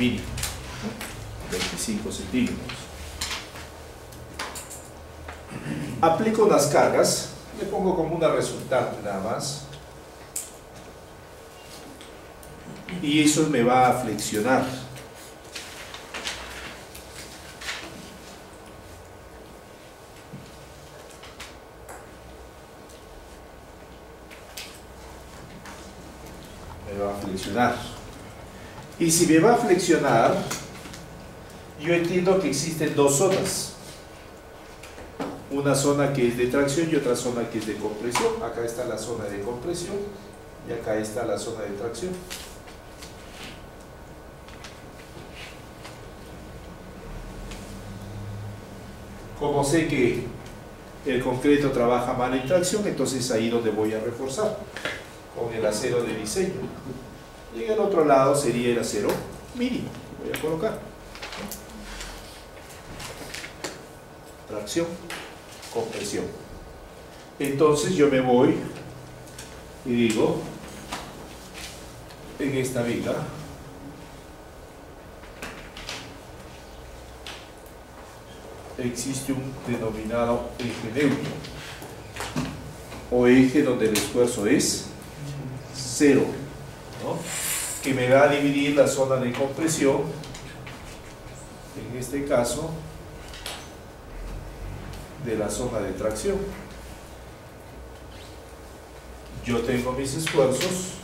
mínimo, 25 centímetros. Aplico unas cargas, le pongo como una resultante nada más. Y eso me va a flexionar. Me va a flexionar. Y si me va a flexionar, yo entiendo que existen dos zonas. Una zona que es de tracción y otra zona que es de compresión. Acá está la zona de compresión y acá está la zona de tracción. Como sé que el concreto trabaja mal en tracción, entonces ahí donde voy a reforzar con el acero de diseño. Y en el otro lado sería el acero mínimo. Voy a colocar. Tracción, compresión. Entonces yo me voy y digo, en esta viga, existe un denominado eje neutro o eje donde el esfuerzo es cero, que me va a dividir la zona de compresión, en este caso, de la zona de tracción. Yo tengo mis esfuerzos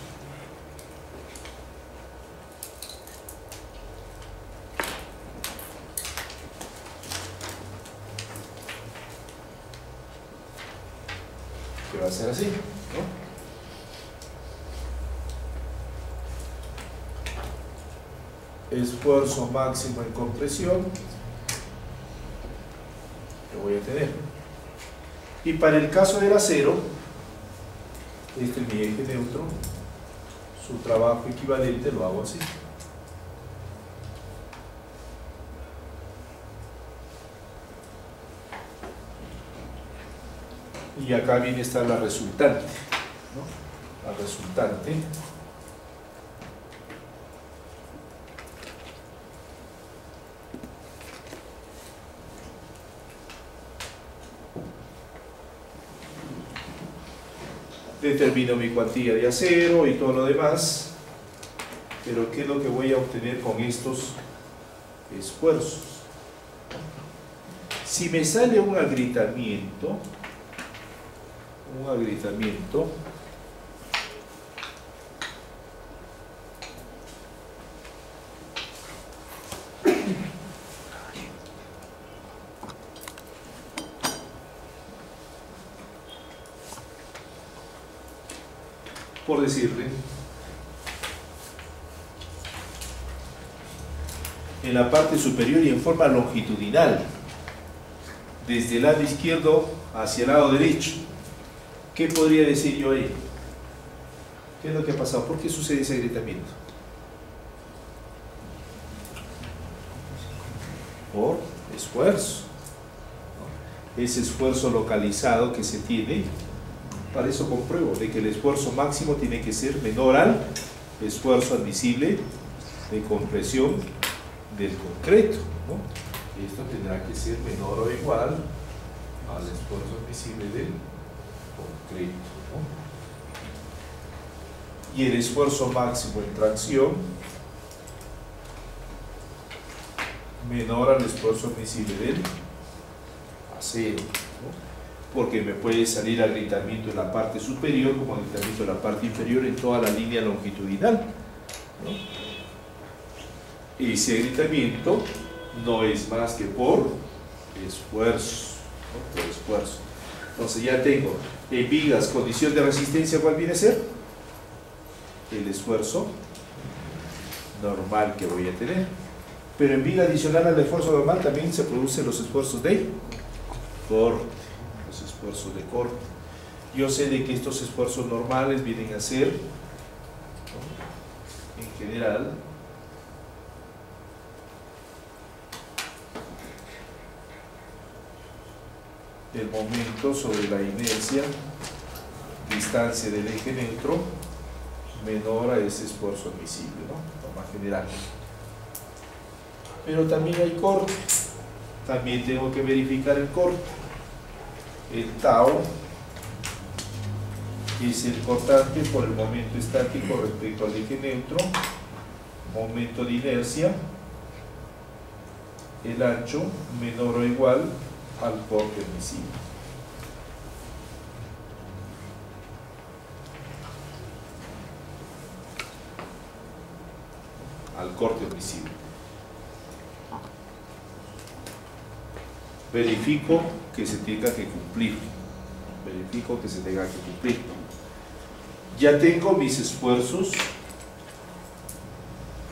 que va a ser así, ¿no? Esfuerzo máximo en compresión que voy a tener. Y para el caso del acero, este es mi eje neutro, su trabajo equivalente lo hago así. y acá viene a la resultante la resultante determino mi cuantía de acero y todo lo demás pero ¿qué es lo que voy a obtener con estos esfuerzos? si me sale un agrietamiento un agrietamiento decirle en la parte superior y en forma longitudinal desde el lado izquierdo hacia el lado derecho ¿Qué podría decir yo ahí? ¿Qué es lo que ha pasado? ¿Por qué sucede ese agrietamiento? Por esfuerzo. Ese esfuerzo localizado que se tiene, para eso compruebo de que el esfuerzo máximo tiene que ser menor al esfuerzo admisible de compresión del concreto. Esto tendrá que ser menor o igual al esfuerzo admisible del concreto. Y el esfuerzo máximo en tracción menor al esfuerzo admisible del acero. Porque me puede salir agrietamiento en la parte superior como agrietamiento en la parte inferior en toda la línea longitudinal. Ese agrietamiento no es más que por esfuerzo. Por esfuerzo. Entonces ya tengo en vigas condición de resistencia, ¿cuál viene a ser? El esfuerzo normal que voy a tener. Pero en viga adicional al esfuerzo normal también se producen los esfuerzos de corte. Esfuerzos de corte. Yo sé de que estos esfuerzos normales vienen a ser, en general, el momento sobre la inercia, distancia del eje neutro, menor a ese esfuerzo admisible, ¿no? Toma general. pero también hay corte. También tengo que verificar el corte. El tau es el por el momento estático respecto al eje neutro, momento de inercia, el ancho menor o igual al corte admisible. Al corte admisible. Verifico que se tenga que cumplir. Verifico que se tenga que cumplir. Ya tengo mis esfuerzos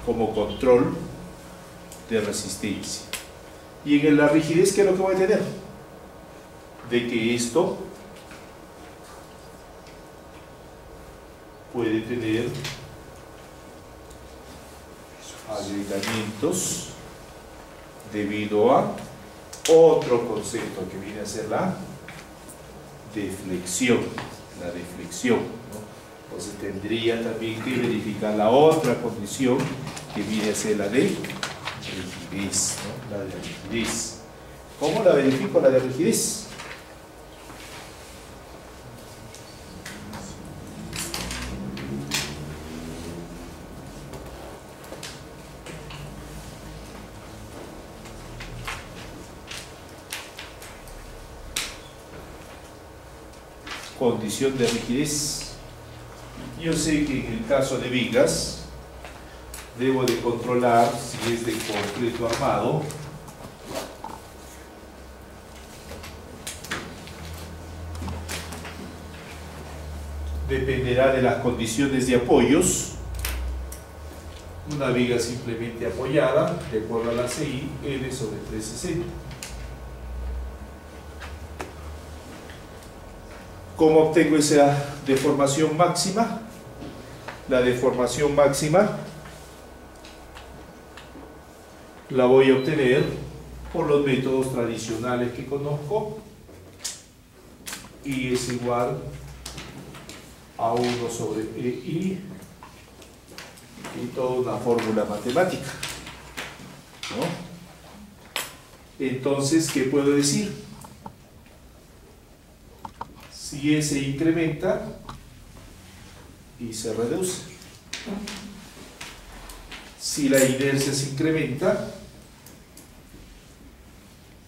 como control de resistencia. Y en la rigidez, ¿qué es lo que voy a tener? De que esto puede tener agregamientos debido a otro concepto que viene a ser la deflexión. La deflexión. Entonces tendría también que verificar la otra condición que viene a ser la de rigidez, la de rigidez. ¿Cómo la verifico la de rigidez? De rigidez. Yo sé que en el caso de vigas, debo de controlar si es de concreto armado. Dependerá de las condiciones de apoyos. Una viga simplemente apoyada de acuerdo a la CI L sobre 360 ¿Cómo obtengo esa deformación máxima? La deformación máxima la voy a obtener por los métodos tradicionales que conozco y es igual a 1 sobre EI y toda una fórmula matemática entonces ¿qué puedo decir? E se incrementa y se reduce si la inercia se incrementa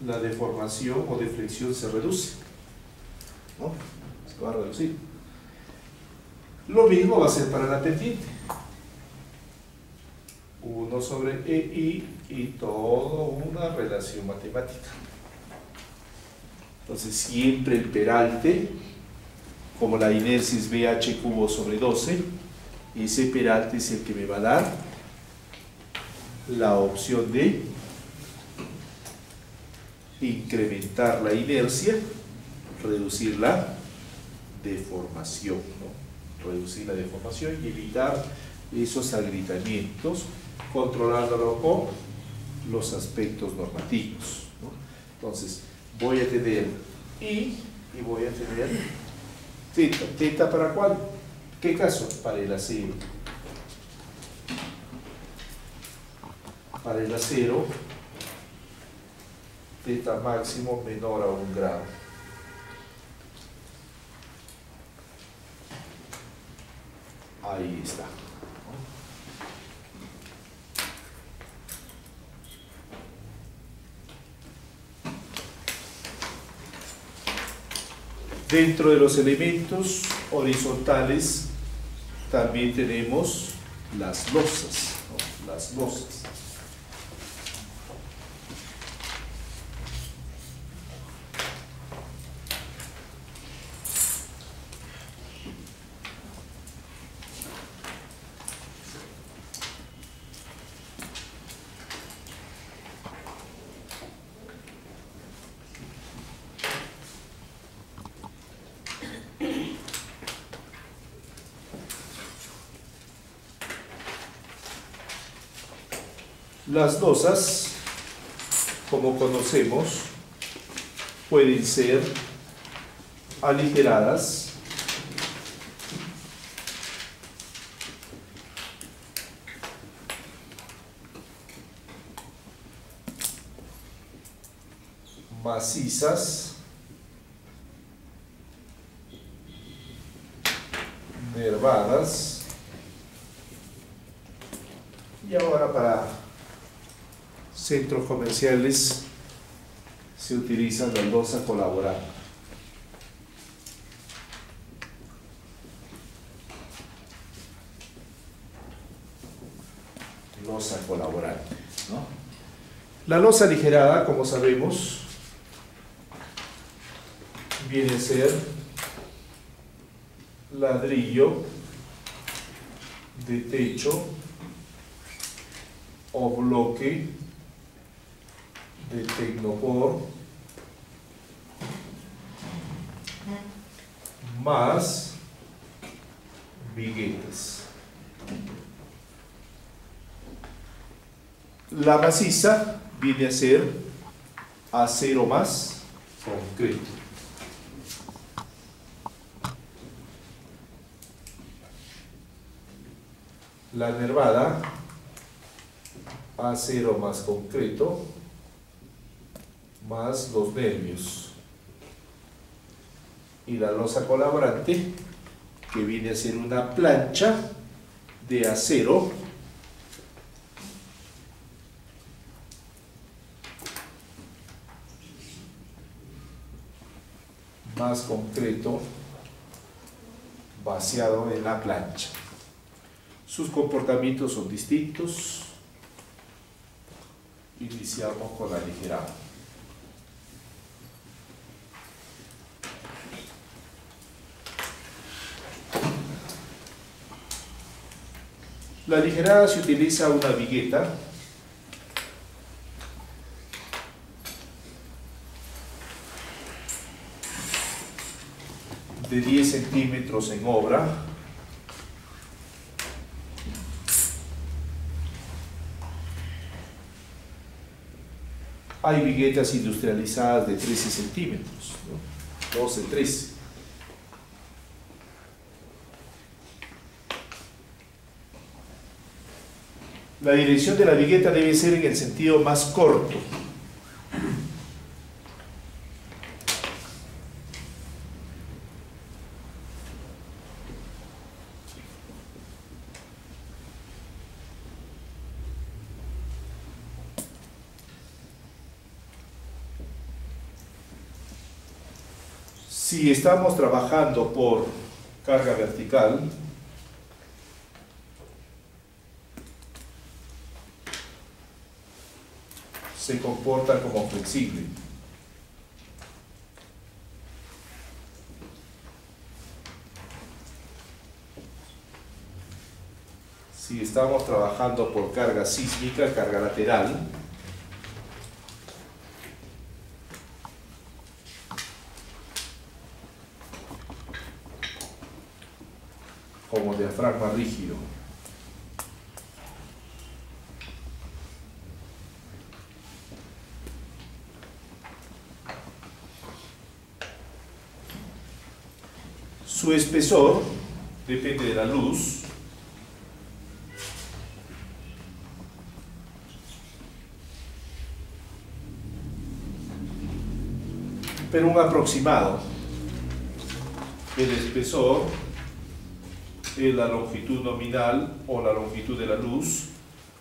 la deformación o deflexión se reduce. Se va a reducir. Lo mismo va a ser para la pendiente. 1 sobre EI y todo una relación matemática. Entonces siempre el peralte, como la inercia es BH cubo sobre 12, ese peralte es el que me va a dar la opción de incrementar la inercia, reducir la deformación, ¿no? reducir la deformación y evitar esos agrietamientos, controlándolo con los aspectos normativos. ¿no? Entonces, voy a tener I y voy a tener teta. ¿Teta para cuál? ¿Qué caso? Para el acero. Para el acero, teta máximo menor a un grado. Ahí está. Dentro de los elementos horizontales también tenemos las losas, las losas. Las losas, como conocemos, pueden ser aligeradas macizas, nervadas, y ahora para centros comerciales se utiliza la losa colaborar. Losa colaborante. ¿no? La losa aligerada, como sabemos, viene a ser ladrillo de techo o bloque de tecnopor más viguetas. La maciza viene a ser acero más concreto. La nervada, acero más concreto, más los nervios. Y la losa colaborante, que viene a ser una plancha de acero más concreto vaciado en la plancha. Sus comportamientos son distintos. Iniciamos con la ligerada. La ligerada se utiliza una vigueta de 10 centímetros en obra hay viguetas industrializadas de 13 centímetros, ¿no? 12, 13. La dirección de la vigueta debe ser en el sentido más corto. Si estamos trabajando por carga vertical, se comporta como flexible. Si estamos trabajando por carga sísmica, carga lateral, como diafragma rígido. Su espesor depende de la luz. Pero un aproximado. El espesor es la longitud nominal o la longitud de la luz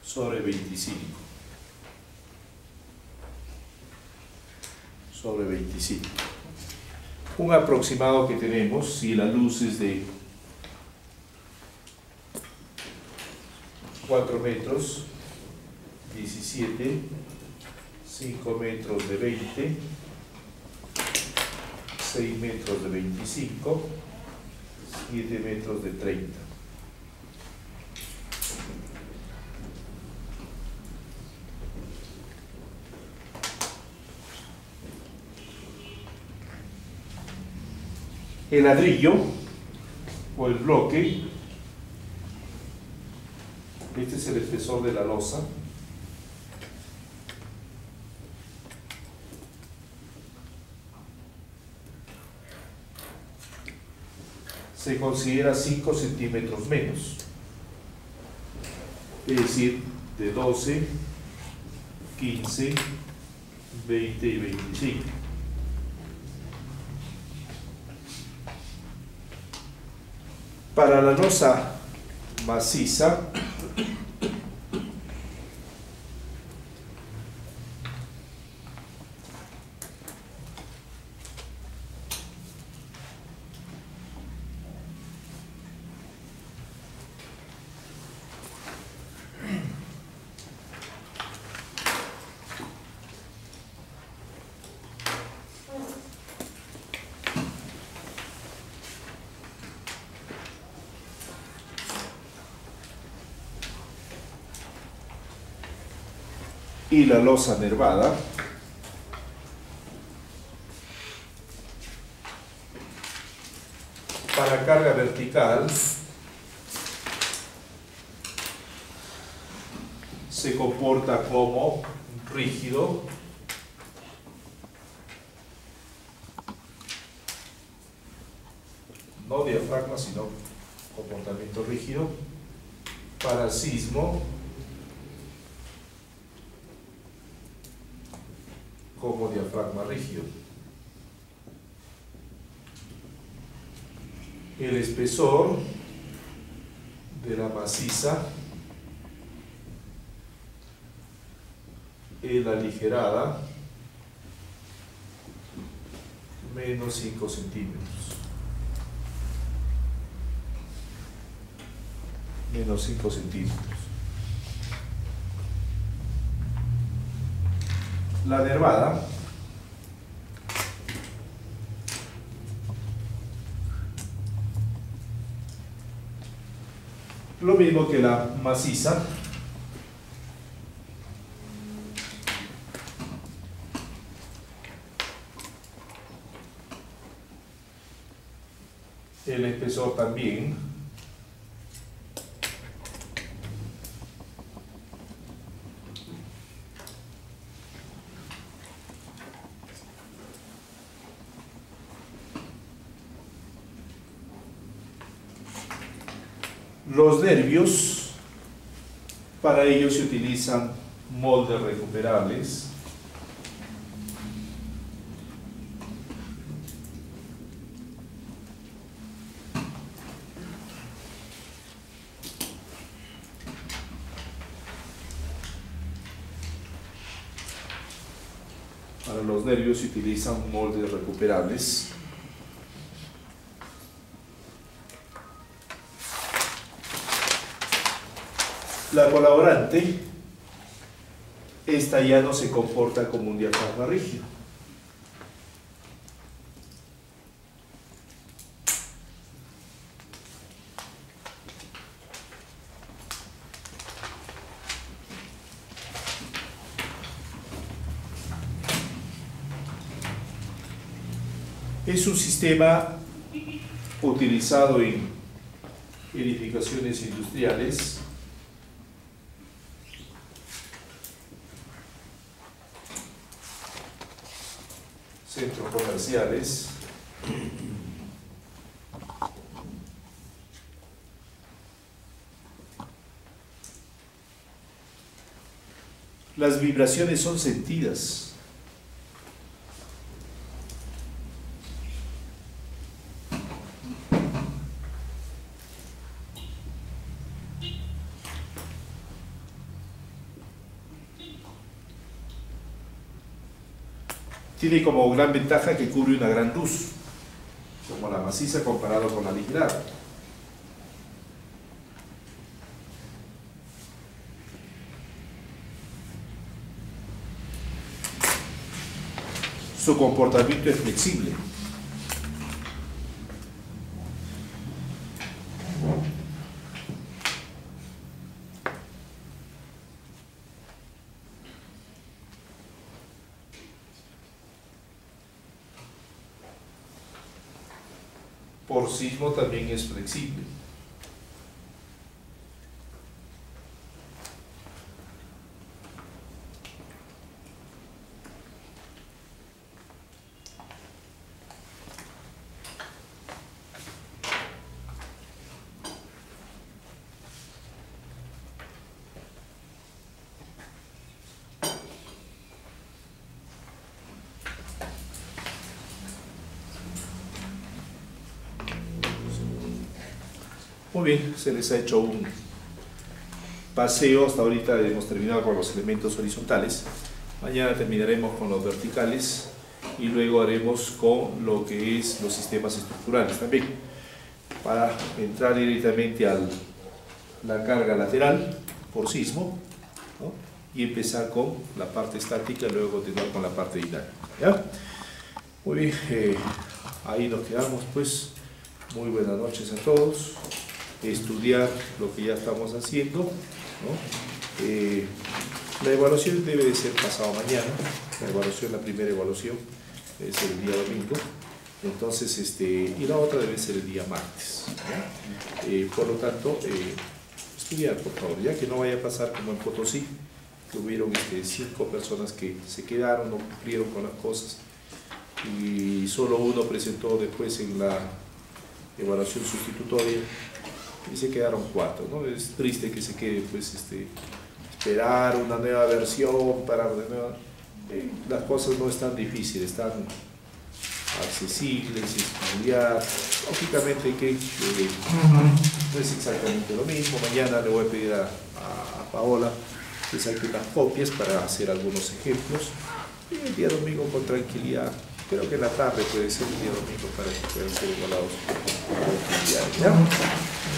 sobre 25. Sobre 25 un aproximado que tenemos, si la luz es de 4 metros, 17, 5 metros de 20, 6 metros de 25, 7 metros de 30. El ladrillo o el bloque, este es el espesor de la losa, se considera 5 centímetros menos, es decir, de 12, 15, 20 y 25. Para la losa maciza, y la losa nervada. Para carga vertical se comporta como rígido no diafragma sino comportamiento rígido para sismo como diafragma rígido. El espesor de la maciza en la aligerada menos 5 centímetros. Menos 5 centímetros. La nervada lo mismo que la maciza. El espesor también Los nervios, para ello se utilizan moldes recuperables. Para los nervios se utilizan moldes recuperables. La colaborante, esta ya no se comporta como un diafragma rígido. Es un sistema utilizado en edificaciones industriales centros Las vibraciones son sentidas. Tiene como gran ventaja que cubre una gran luz, como la maciza comparado con la ligerada. Su comportamiento es flexible. Por sismo también es flexible. Muy bien, se les ha hecho un paseo. Hasta ahorita hemos terminado con los elementos horizontales. Mañana terminaremos con los verticales y luego haremos con lo que es los sistemas estructurales también. Para entrar directamente a la carga lateral por sismo y empezar con la parte estática y luego continuar con la parte dinámica. Muy bien, eh, ahí nos quedamos pues. Muy buenas noches a todos. Estudiar lo que ya estamos haciendo. Eh, la evaluación debe de ser pasado mañana. La evaluación, la primera evaluación, ser el día domingo. Entonces, este, y la otra debe ser el día martes. Eh, por lo tanto, estudiar, por favor, ya que no vaya a pasar como en Potosí, que hubieron este, cinco personas que se quedaron, no cumplieron con las cosas y solo uno presentó después en la evaluación sustitutoria y se quedaron cuatro. ¿no? Es triste que se quede pues, este, esperar una nueva versión para eh, las cosas no están difíciles, están accesibles, estudiar. Lógicamente que eh, no es exactamente lo mismo. Mañana le voy a pedir a, Paola que saque unas copias para hacer algunos ejemplos. Y el día domingo con tranquilidad Creo que la tarde puede ser el día domingo para que puedan ser igualados.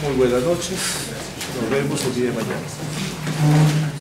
Muy buenas noches. Nos vemos el día de mañana.